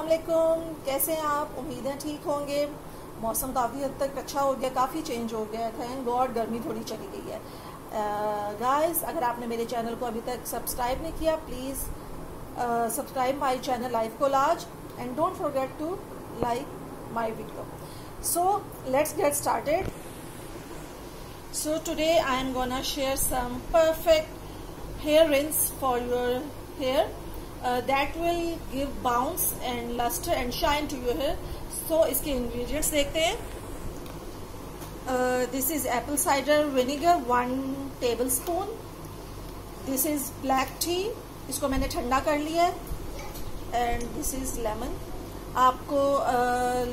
वालेकुम कैसे हैं आप? उम्मीद ठीक होंगे। मौसम काफ़ी हद तक अच्छा हो गया, काफ़ी चेंज हो गया थैंक गॉड गर्मी थोड़ी चली गई है। गाइस अगर आपने मेरे चैनल को अभी तक सब्सक्राइब नहीं किया please subscribe my channel life collage and don't forget to like my video so let's get started so, today I am gonna share some perfect hair rinse for your hair. Uh, that will give bounce and luster and shine to your hair. So इसके ingredients देखते हैं. This is apple cider vinegar one tablespoon this is black tea इसको मैंने ठंडा कर लिया है. And this is lemon आपको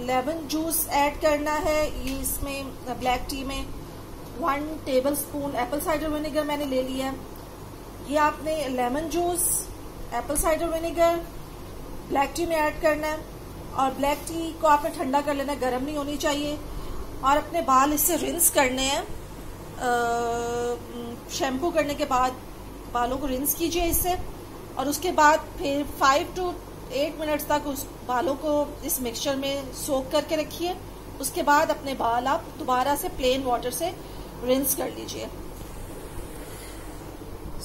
लेमन जूस ऐड करना है इसमें ब्लैक टी में. One tablespoon apple cider vinegar मैंने ले लिया है. ये आपने lemon juice apple cider vinegar black tea में ऐड करना है, और ब्लैक टी को आपने ठंडा कर लेना है, गर्म नहीं होनी चाहिए, और अपने बाल इससे रिंस करने हैं शैम्पू करने के बाद बालों को रिंस कीजिए इससे और उसके बाद फिर फाइव टू एट मिनट्स तक उस बालों को इस मिक्सचर में सोक करके रखिए, उसके बाद अपने बाल आप दोबारा से प्लेन वाटर से रिंस कर लीजिए।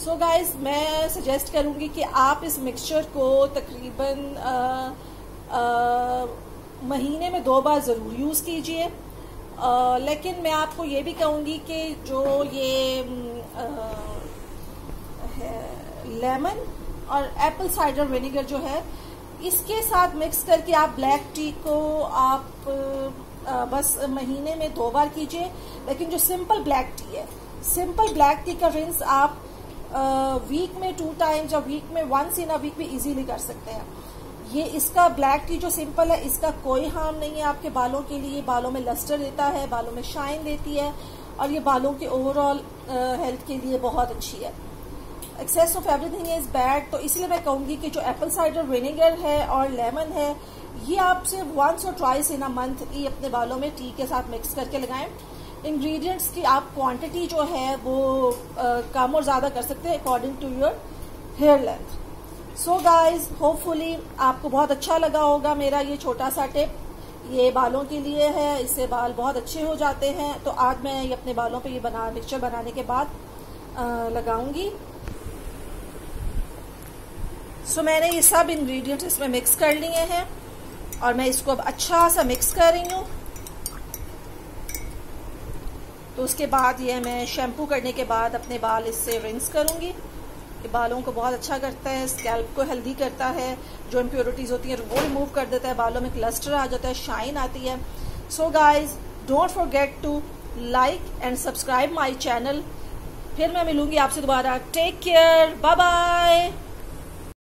सो so गाइस मैं सजेस्ट करूँगी कि आप इस मिक्सचर को तकरीबन महीने में दो बार ज़रूर यूज़ कीजिए। लेकिन मैं आपको ये भी कहूँगी कि जो ये लेमन और एप्पल साइडर विनेगर जो है इसके साथ मिक्स करके आप ब्लैक टी को आप आ, बस महीने में दो बार कीजिए। लेकिन जो सिंपल ब्लैक टी है सिंपल ब्लैक टी का रिंस आप वीक में टू टाइम्स या वीक में वंस इन अ वीक भी इजीली कर सकते हैं। ये इसका ब्लैक टी जो सिंपल है, इसका कोई हार्म नहीं है आपके बालों के लिए। बालों में लस्टर देता है, बालों में शाइन देती है और ये बालों के ओवरऑल हेल्थ के लिए बहुत अच्छी है। Excess of everything is bad तो इसलिए मैं कहूँगी कि जो एप्पल साइडर विनेगर है और लेमन है, ये आप सिर्फ़ वंस और ट्वाइस इन अ मंथ ही अपने बालों में टी के साथ मिक्स करके लगाएँ। इंग्रेडिएंट्स की आप क्वांटिटी जो है वो आ, कम और ज़्यादा कर सकते हैं according to your hair length so guys hopefully आपको बहुत अच्छा लगा होगा मेरा ये छोटा सा टिप ये बालों के लिए है इससे बाल बहुत अच्छे हो जाते हैं. तो आज मैं ये अपने बालों पे ये बना मिक्सचर बनाने के बाद लगाऊँगी. सो so, मैंने ये सब इंग्रेडिएंट्स इसमें मिक्स कर लिए हैं और मैं इसको अब अच्छा सा मिक्स कर रही हूँ तो उसके बाद ये मैं शैम्पू करने के बाद अपने बाल इससे रिंस करूँगी। ये बालों को बहुत अच्छा करता है स्कैल्प को हेल्दी करता है, जो इम्प्योरिटीज़ होती हैं वो रिमूव कर देता है, बालों में क्लस्टर आ जाता है शाइन आती है। So guys don't forget to like and subscribe my channel फिर मैं मिलूँगी आपसे दोबारा। Take care bye bye